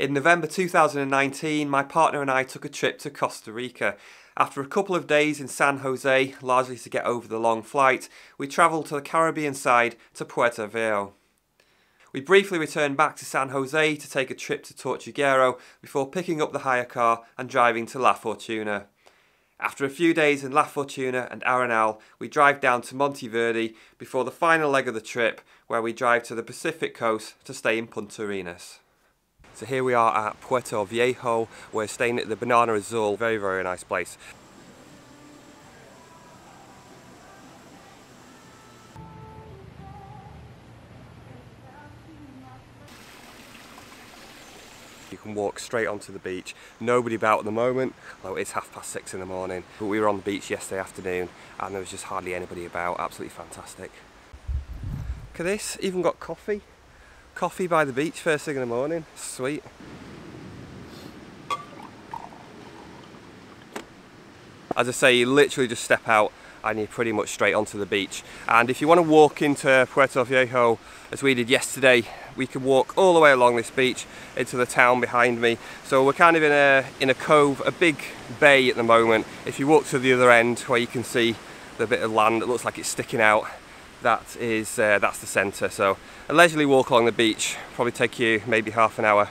In November 2019, my partner and I took a trip to Costa Rica. After a couple of days in San Jose, largely to get over the long flight, we travelled to the Caribbean side to Puerto Viejo. We briefly returned back to San Jose to take a trip to Tortuguero before picking up the hire car and driving to La Fortuna. After a few days in La Fortuna and Arenal, we drive down to Monteverde before the final leg of the trip, where we drive to the Pacific coast to stay in Puntarenas. So here we are at Puerto Viejo. We're staying at the Banana Azul. Very, very nice place. You can walk straight onto the beach. Nobody about at the moment, although it's half past six in the morning. But we were on the beach yesterday afternoon and there was just hardly anybody about. Absolutely fantastic. Look at this, even got coffee. Coffee by the beach first thing in the morning. Sweet. As I say, you literally just step out and you're pretty much straight onto the beach. And if you want to walk into Puerto Viejo, as we did yesterday, we can walk all the way along this beach into the town behind me. So we're kind of in a, in a cove, a big bay at the moment. If you walk to the other end where you can see the bit of land that looks like it's sticking out, that is uh, that's the centre. So a leisurely walk along the beach probably take you maybe half an hour.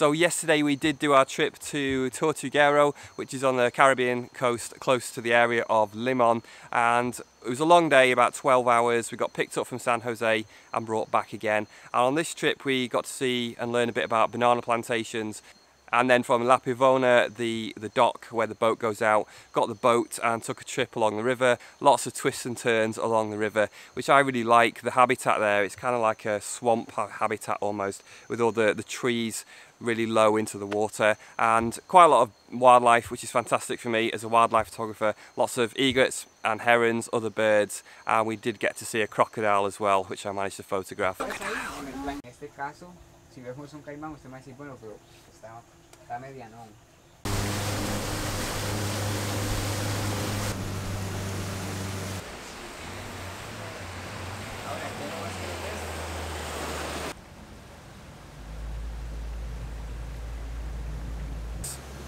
So yesterday we did do our trip to Tortuguero, which is on the Caribbean coast, close to the area of Limon. And it was a long day, about 12 hours. We got picked up from San Jose and brought back again. And on this trip we got to see and learn a bit about banana plantations and then from La Pavona the, the dock where the boat goes out, got the boat and took a trip along the river. Lots of twists and turns along the river, which I really like. The habitat there, it's kind of like a swamp habitat almost, with all the, the trees really low into the water and quite a lot of wildlife which is fantastic for me as a wildlife photographer lots of egrets and herons other birds and we did get to see a crocodile as well which I managed to photograph Está medianón.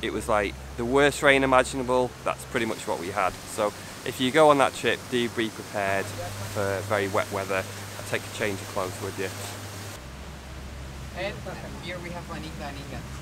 it was like the worst rain imaginable. That's pretty much what we had. So if you go on that trip do be prepared for very wet weather. And take a change of clothes with you. And here we have Anika Anika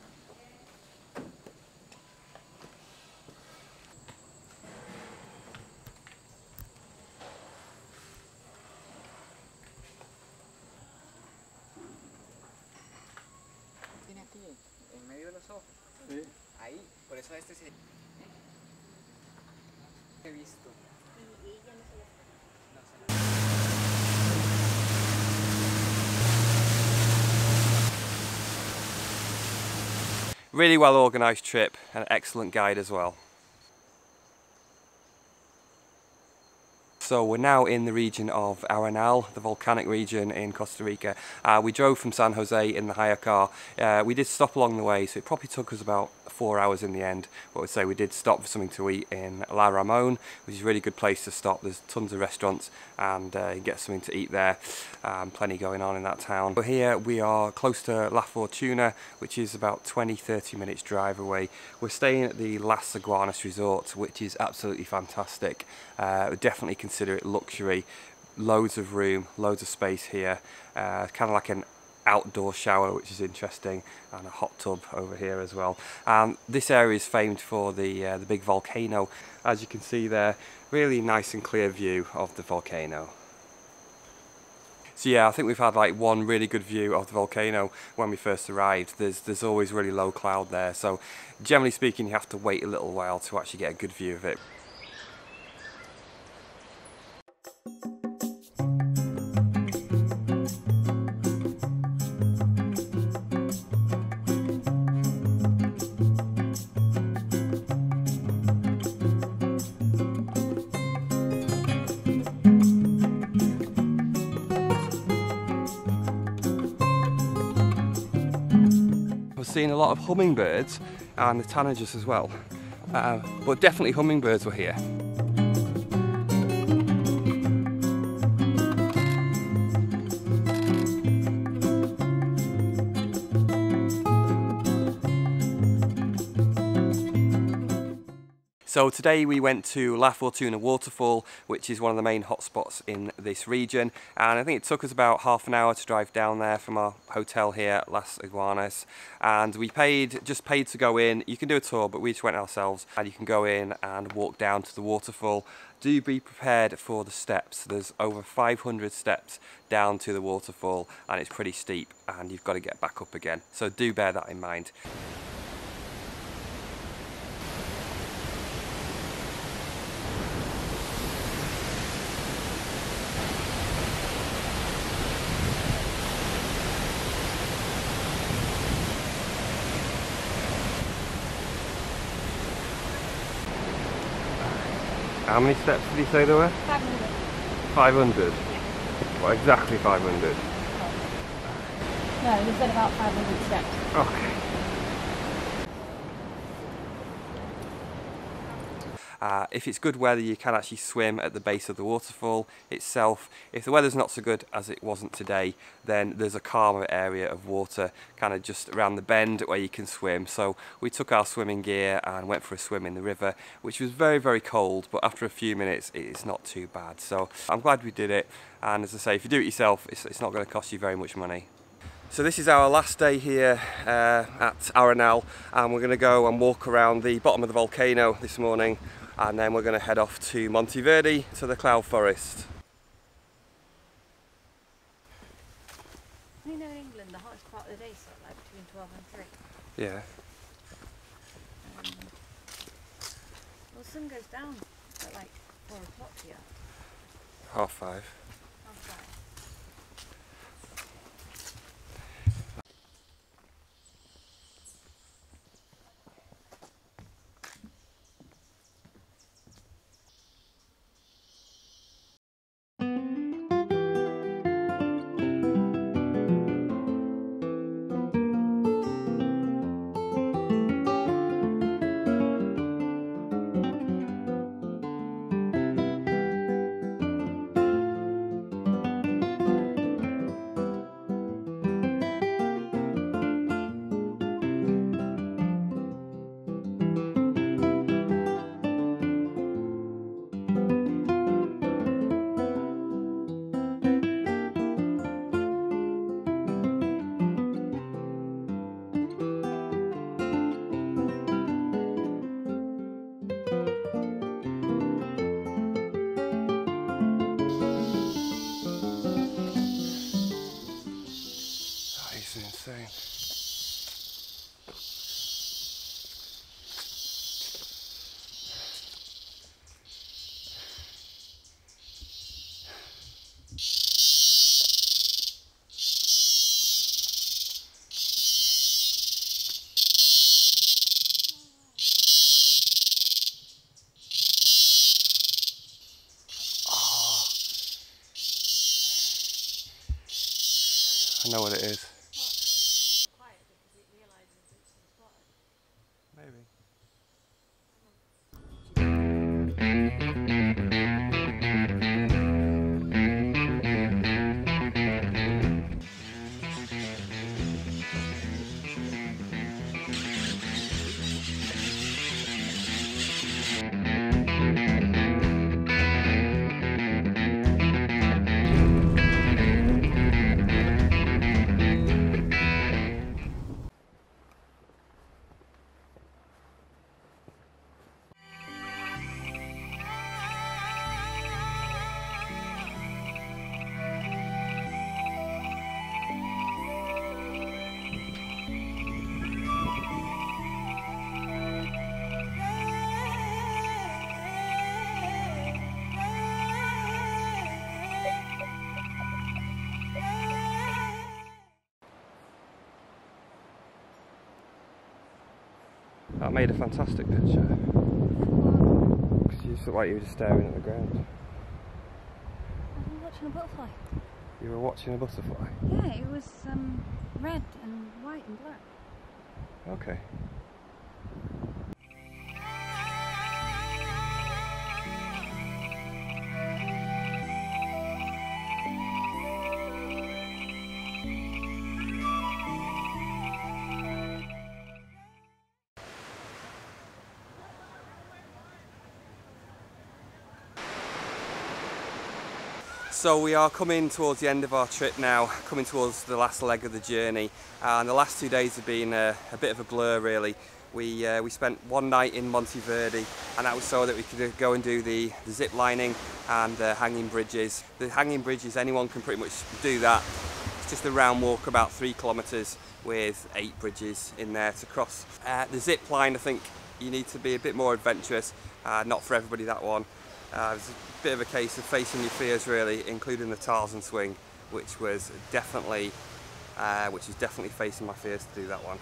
He visto. Really well organised trip, and excellent guide as well. So we're now in the region of Arenal, the volcanic region in Costa Rica. Uh, we drove from San Jose in the hire car. Uh, we did stop along the way, so it probably took us about four hours in the end. But I'd say we did stop for something to eat in La Ramon, which is a really good place to stop. There's tons of restaurants and uh, you get something to eat there. Um, plenty going on in that town. But here we are close to La Fortuna, which is about 20-30 minutes drive away. We're staying at the Las Iguanas Resort, which is absolutely fantastic. Uh, would definitely consider it luxury. Loads of room, loads of space here. Uh, kind of like an outdoor shower which is interesting and a hot tub over here as well and this area is famed for the uh, the big volcano as you can see there really nice and clear view of the volcano so yeah, I think we've had like one really good view of the volcano when we first arrived. There's there's always really low cloud there, so generally speaking, you have to wait a little while to actually get a good view of it. Seen a lot of hummingbirds and the tanagers as well, uh, but definitely hummingbirds were here. So today we went to La Fortuna waterfall, which is one of the main hotspots in this region. And I think it took us about half an hour to drive down there from our hotel here Las Iguanas. And we paid, just paid to go in. You can do a tour, but we just went ourselves. And you can go in and walk down to the waterfall. Do be prepared for the steps. There's over 500 steps down to the waterfall and it's pretty steep and you've got to get back up again. So do bear that in mind. Many steps did he say there were? 500. 500. Well, exactly 500. No, we said about 500 steps. Okay. Uh, if it's good weather, you can actually swim at the base of the waterfall itself. If the weather's not so good as it wasn't today, then there's a calmer area of water kind of just around the bend where you can swim. So we took our swimming gear and went for a swim in the river, which was very, very cold, but after a few minutes, it's not too bad. So I'm glad we did it. And as I say, if you do it yourself, it's, it's not going to cost you very much money. So this is our last day here uh, at Arenal and we're going to go and walk around the bottom of the volcano this morning and then we're going to head off to Monteverde to the cloud forest. You know in England the hottest part of the day is sort of like between 12 and 3. Yeah. Um, well the sun goes down at like 4 o'clock here. Half 5. Know what it is. Quiet because it realises it's been spotted. Maybe. That made a fantastic picture. 'Cause you just looked like you were just staring at the ground. I'm watching a butterfly. You were watching a butterfly. Yeah, it was um, red and white and black. Okay. So we are coming towards the end of our trip now, coming towards the last leg of the journey and the last two days have been a, a bit of a blur really. We, uh, we spent one night in Monteverde and that was so that we could uh, go and do the, the zip lining and the hanging bridges. The hanging bridges, anyone can pretty much do that. It's just a round walk about three kilometres with eight bridges in there to cross. Uh, the zip line I think you need to be a bit more adventurous, uh, not for everybody that one. Uh, it was a bit of a case of facing your fears really, including the Tarzan swing, which was definitely, uh, which is definitely facing my fears to do that one.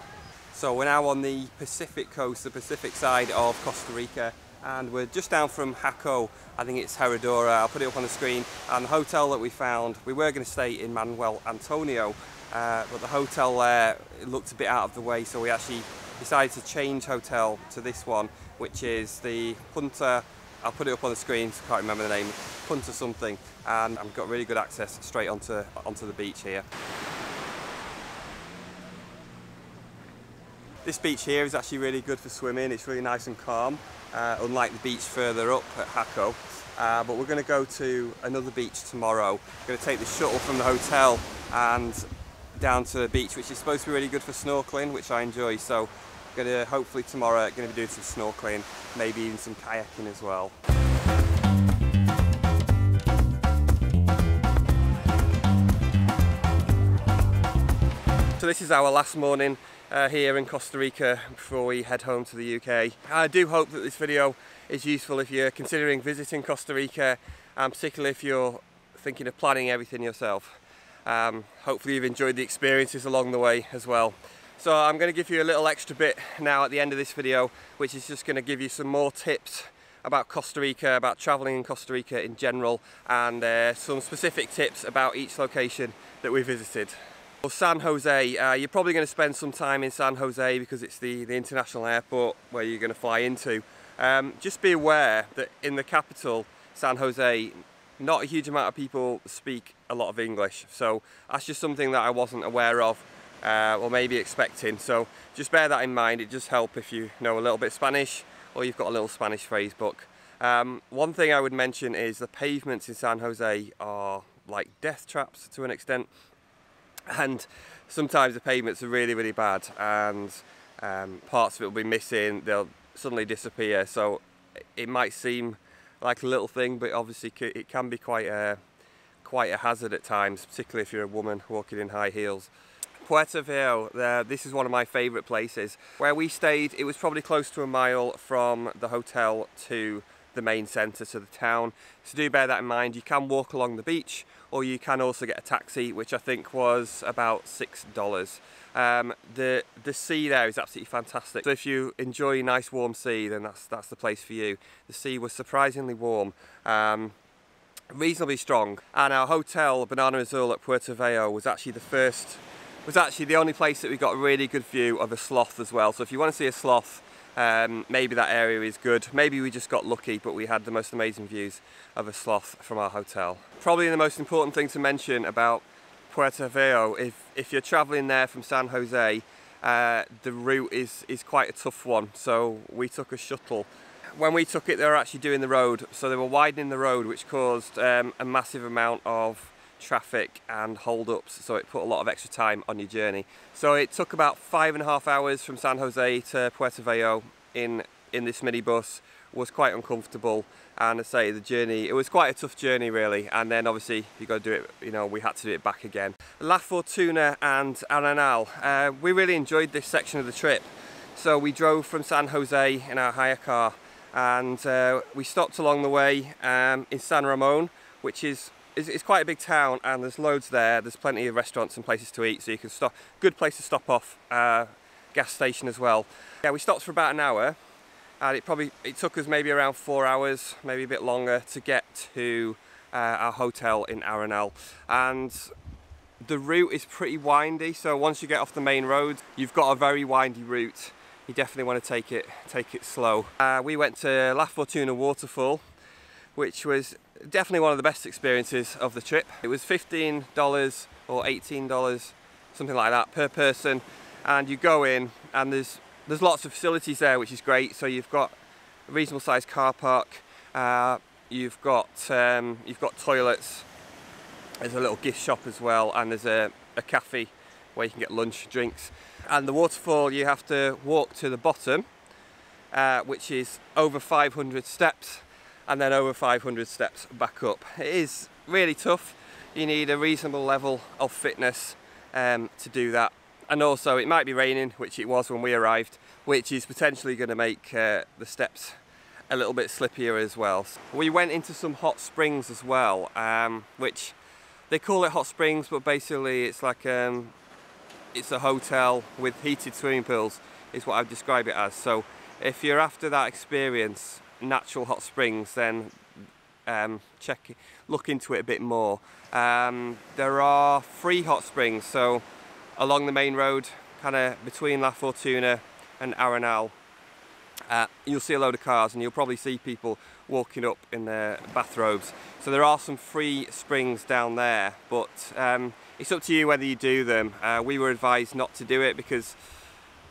So we're now on the Pacific coast, the Pacific side of Costa Rica, and we're just down from Jaco. I think it's Herradura. I'll put it up on the screen. And the hotel that we found, we were going to stay in Manuel Antonio, uh, but the hotel there looked a bit out of the way, so we actually decided to change hotel to this one, which is the Punta I'll put it up on the screen, I can't remember the name, Punta something, and I've got really good access straight onto, onto the beach here. This beach here is actually really good for swimming, it's really nice and calm, uh, unlike the beach further up at Jaco. Uh, but we're going to go to another beach tomorrow. We're going to take the shuttle from the hotel and down to the beach, which is supposed to be really good for snorkeling, which I enjoy. So Gonna hopefully tomorrow gonna be doing some snorkeling, maybe even some kayaking as well. So this is our last morning uh, here in Costa Rica before we head home to the UK. I do hope that this video is useful if you're considering visiting Costa Rica and particularly if you're thinking of planning everything yourself. Um, hopefully you've enjoyed the experiences along the way as well. So I'm going to give you a little extra bit now at the end of this video which is just going to give you some more tips about Costa Rica, about travelling in Costa Rica in general and uh, some specific tips about each location that we visited. Well, San Jose, uh, you're probably going to spend some time in San Jose because it's the, the international airport where you're going to fly into. Um, just be aware that in the capital, San Jose, not a huge amount of people speak a lot of English so that's just something that I wasn't aware of uh, or maybe expecting. So just bear that in mind. It just help if you know a little bit Spanish or you've got a little Spanish phrase book. Um, one thing I would mention is the pavements in San Jose are like death traps to an extent and sometimes the pavements are really really bad and um, parts of it will be missing they'll suddenly disappear so it might seem like a little thing but obviously it can be quite a quite a hazard at times particularly if you're a woman walking in high heels Puerto Viejo, uh, this is one of my favourite places. Where we stayed, it was probably close to a mile from the hotel to the main centre, to the town. So do bear that in mind. You can walk along the beach or you can also get a taxi, which I think was about $6. Um, the, the sea there is absolutely fantastic. So if you enjoy nice warm sea, then that's, that's the place for you. The sea was surprisingly warm. Um, reasonably strong. And our hotel, Banana Azul at Puerto Viejo, was actually the first, was actually the only place that we got a really good view of a sloth as well. So if you want to see a sloth, um, maybe that area is good. Maybe we just got lucky, but we had the most amazing views of a sloth from our hotel. Probably the most important thing to mention about Puerto Viejo, if, if you're traveling there from San Jose, uh, the route is, is quite a tough one. So we took a shuttle. When we took it, they were actually doing the road. So they were widening the road, which caused um, a massive amount of traffic and hold-ups so it put a lot of extra time on your journey. So it took about five and a half hours from San Jose to Puerto Viejo in in this minibus. Was quite uncomfortable and I say the journey it was quite a tough journey really. And then obviously you got to do it you know we had to do it back again. La Fortuna and Arenal uh, we really enjoyed this section of the trip. So we drove from San Jose in our hire car and uh, we stopped along the way um, in San Ramon which is it's, it's, quite a big town and there's loads there. There's plenty of restaurants and places to eat so you can stop. Good place to stop off. Uh, gas station as well. Yeah, we stopped for about an hour and it probably it took us maybe around four hours, maybe a bit longer to get to uh, our hotel in Arenal. And the route is pretty windy, so once you get off the main road, you've got a very windy route. You definitely want to take it take it slow. Uh, we went to La Fortuna Waterfall, which was definitely one of the best experiences of the trip. It was $15 or $18, something like that per person. And you go in and there's, there's lots of facilities there, which is great. So you've got a reasonable sized car park. Uh, you've got, um, you've got toilets. There's a little gift shop as well. And there's a, a cafe where you can get lunch, drinks. And the waterfall, you have to walk to the bottom, uh, which is over 500 steps and then over 500 steps back up. It is really tough. You need a reasonable level of fitness um, to do that. And also it might be raining, which it was when we arrived, which is potentially going to make uh, the steps a little bit slippier as well. We went into some hot springs as well, um, which they call it hot springs, but basically it's like um, it's a hotel with heated swimming pools is what I've described it as. So if you're after that experience, natural hot springs, then um, check, look into it a bit more. Um, there are free hot springs, so along the main road, kind of between La Fortuna and Arenal, uh, you'll see a load of cars and you'll probably see people walking up in their bathrobes. So there are some free springs down there, but um, it's up to you whether you do them. Uh, we were advised not to do it because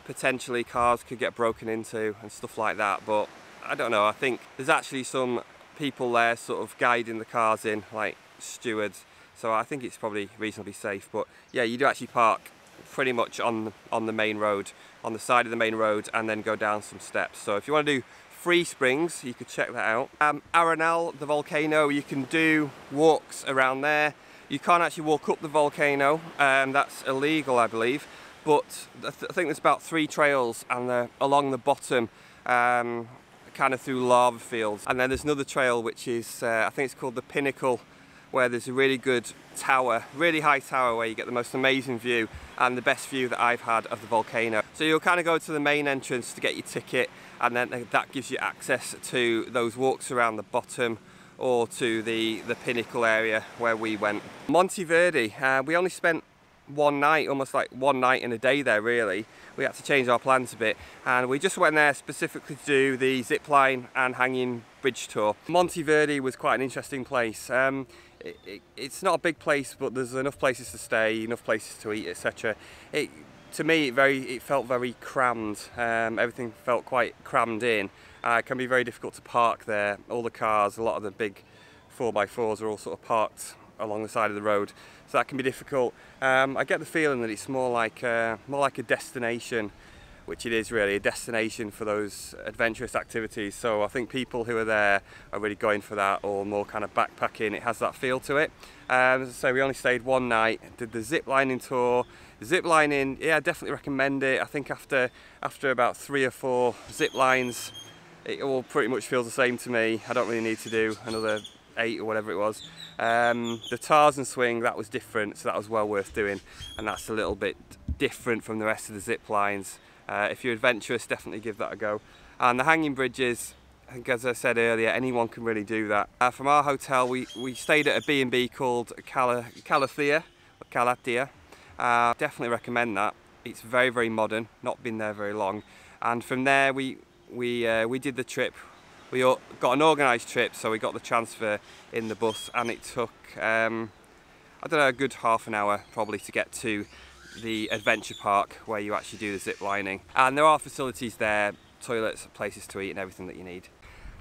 potentially cars could get broken into and stuff like that, but I don't know, I think there's actually some people there sort of guiding the cars in, like stewards, so I think it's probably reasonably safe. But yeah, you do actually park pretty much on, on the main road, on the side of the main road, and then go down some steps. So if you want to do free springs, you could check that out. Um, Arenal, the volcano, you can do walks around there. You can't actually walk up the volcano, um, that's illegal I believe, but I, th I think there's about three trails and they're along the bottom um, kind of through lava fields. And then there's another trail which is, uh, I think it's called the Pinnacle, where there's a really good tower, really high tower where you get the most amazing view and the best view that I've had of the volcano. So you'll kind of go to the main entrance to get your ticket and then that gives you access to those walks around the bottom or to the, the pinnacle area where we went. Monteverde, uh, we only spent one night, almost like one night in a day there really. We had to change our plans a bit and we just went there specifically to do the zip line and hanging bridge tour. Monteverde was quite an interesting place. Um, it, it, it's not a big place but there's enough places to stay, enough places to eat etc. It, to me it, very, it felt very crammed, um, everything felt quite crammed in. Uh, it can be very difficult to park there, all the cars, a lot of the big 4x4s are all sort of parked along the side of the road so that can be difficult. Um, I get the feeling that it's more like a, more like a destination which it is really a destination for those adventurous activities. So I think people who are there are really going for that or more kind of backpacking. It has that feel to it. Um, so we only stayed one night did the zip lining tour. Zip lining yeah I definitely recommend it. I think after after about three or four zip lines it all pretty much feels the same to me. I don't really need to do another eight or whatever it was. Um, the Tarzan swing, that was different, so that was well worth doing, and that's a little bit different from the rest of the zip lines. Uh, if you're adventurous, definitely give that a go. And the hanging bridges, I think as I said earlier, anyone can really do that. Uh, from our hotel, we, we stayed at a B&B called Cala, Calathea, or. Uh, definitely recommend that. It's very, very modern, not been there very long. And from there, we, we, uh, we did the trip. We got an organised trip, so we got the transfer in the bus and it took, um, I don't know, a good half an hour probably to get to the adventure park where you actually do the zip lining. And there are facilities there, toilets, places to eat and everything that you need.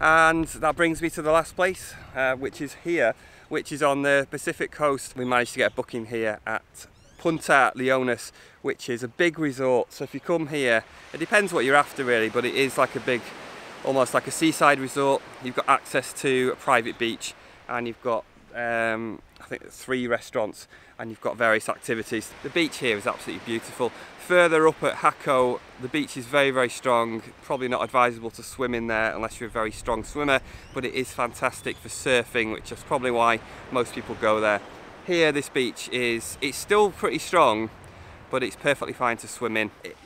And that brings me to the last place, uh, which is here, which is on the Pacific coast. We managed to get a booking here at Punta Leones, which is a big resort. So if you come here, it depends what you're after really, but it is like a big, almost like a seaside resort. You've got access to a private beach and you've got, um, I think, three restaurants and you've got various activities. The beach here is absolutely beautiful. Further up at Jaco, the beach is very, very strong. Probably not advisable to swim in there unless you're a very strong swimmer, but it is fantastic for surfing, which is probably why most people go there. Here, this beach is, it's still pretty strong, but it's perfectly fine to swim in. It,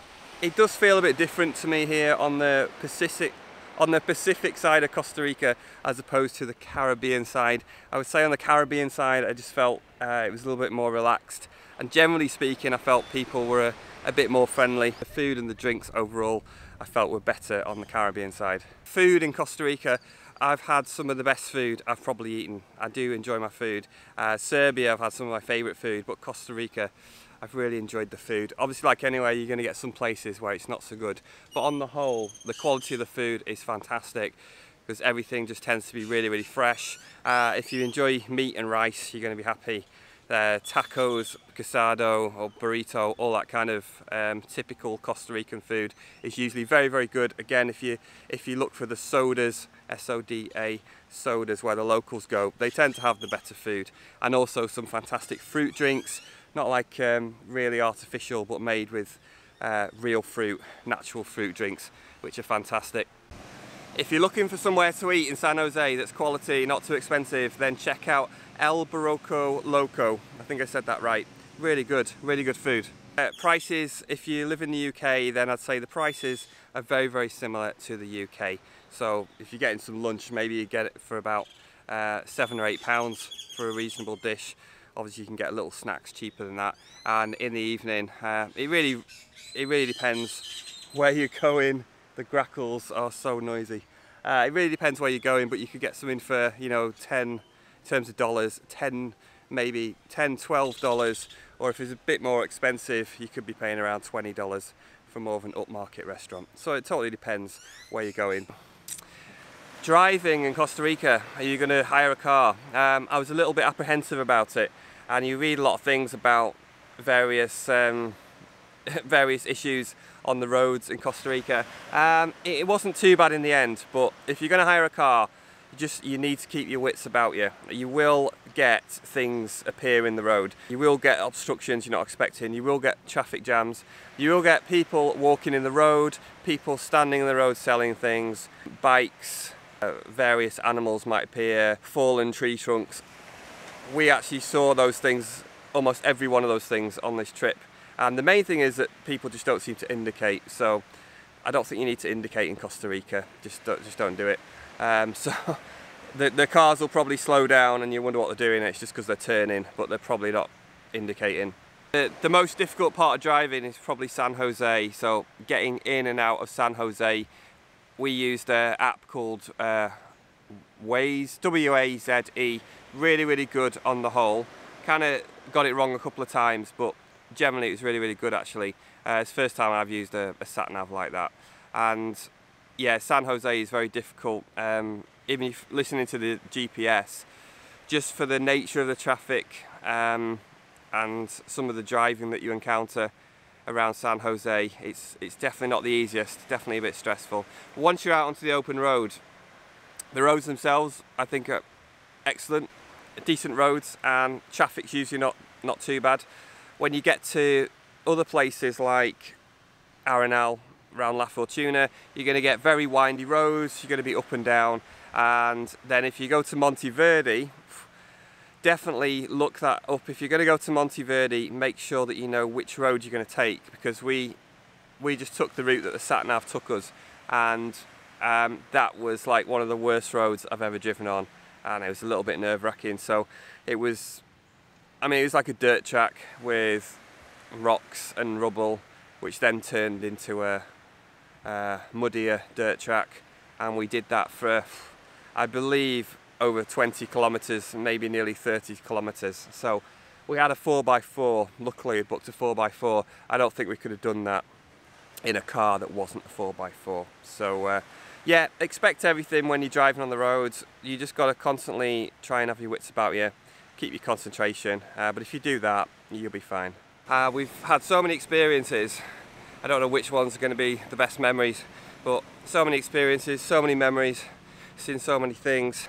it does feel a bit different to me here on the Pacific on the Pacific side of Costa Rica as opposed to the Caribbean side. I would say on the Caribbean side I just felt uh, it was a little bit more relaxed and generally speaking I felt people were a, a bit more friendly. The food and the drinks overall I felt were better on the Caribbean side. Food in Costa Rica I've had some of the best food I've probably eaten. I do enjoy my food. Uh, Serbia I've had some of my favourite food but Costa Rica I've really enjoyed the food. Obviously like anywhere you're going to get some places where it's not so good but on the whole the quality of the food is fantastic because everything just tends to be really really fresh. Uh, if you enjoy meat and rice you're going to be happy. There, tacos, casado or burrito, all that kind of um, typical Costa Rican food is usually very very good. Again if you if you look for the sodas, S-O-D-A sodas where the locals go, they tend to have the better food and also some fantastic fruit drinks not like um, really artificial but made with uh, real fruit, natural fruit drinks which are fantastic. If you're looking for somewhere to eat in San Jose that's quality, not too expensive, then check out El Barroco Loco. I think I said that right. Really good, really good food. Uh, prices, if you live in the UK, then I'd say the prices are very, very similar to the UK. So if you're getting some lunch, maybe you get it for about uh, seven or eight pounds for a reasonable dish obviously you can get little snacks cheaper than that. And in the evening uh, it really it really depends where you're going. The grackles are so noisy. Uh, it really depends where you're going but you could get something for you know 10 in terms of dollars 10 maybe 10 12 dollars. Or if it's a bit more expensive you could be paying around 20 dollars for more of an upmarket restaurant. So it totally depends where you're going driving in Costa Rica, are you going to hire a car? Um, I was a little bit apprehensive about it and you read a lot of things about various um, various issues on the roads in Costa Rica. Um, it, wasn't too bad in the end, but if you're going to hire a car, you just you need to keep your wits about you. You will get things appear in the road. You will get obstructions you're not expecting. You will get traffic jams. You will get people walking in the road, people standing in the road selling things, bikes, uh, various animals might appear, fallen tree trunks. We actually saw those things, almost every one of those things on this trip. And the main thing is that people just don't seem to indicate. So I don't think you need to indicate in Costa Rica. Just don't, just don't do it. Um, so the, the cars will probably slow down and you wonder what they're doing. It's just because they're turning, but they're probably not indicating. The, the most difficult part of driving is probably San Jose. So getting in and out of San Jose we used an app called uh, Waze, W-A-Z-E, really, really good on the whole. Kind of got it wrong a couple of times, but generally it was really, really good actually. Uh, it's the first time I've used a, a sat-nav like that. And yeah, San Jose is very difficult. Um, even if listening to the GPS, just for the nature of the traffic um, and some of the driving that you encounter, around San Jose. It's, it's definitely not the easiest, definitely a bit stressful. Once you're out onto the open road, the roads themselves I think are excellent, decent roads and traffic's usually not, not too bad. When you get to other places like Arenal, around La Fortuna, you're going to get very windy roads, you're going to be up and down and then if you go to Monteverde, definitely look that up. If you're going to go to Monteverde, make sure that you know which road you're going to take because we we just took the route that the sat nav took us and um, that was like one of the worst roads I've ever driven on and it was a little bit nerve-wracking so it was I mean it was like a dirt track with rocks and rubble which then turned into a, a muddier dirt track and we did that for I believe over 20 kilometers maybe nearly 30 kilometers. So we had a 4x4 luckily we booked a 4x4 I don't think we could have done that in a car that wasn't a 4x4 so uh, yeah expect everything when you're driving on the roads. You just got to constantly try and have your wits about you. Keep your concentration uh, but if you do that you'll be fine. Uh, we've had so many experiences. I don't know which ones are going to be the best memories but so many experiences so many memories seen so many things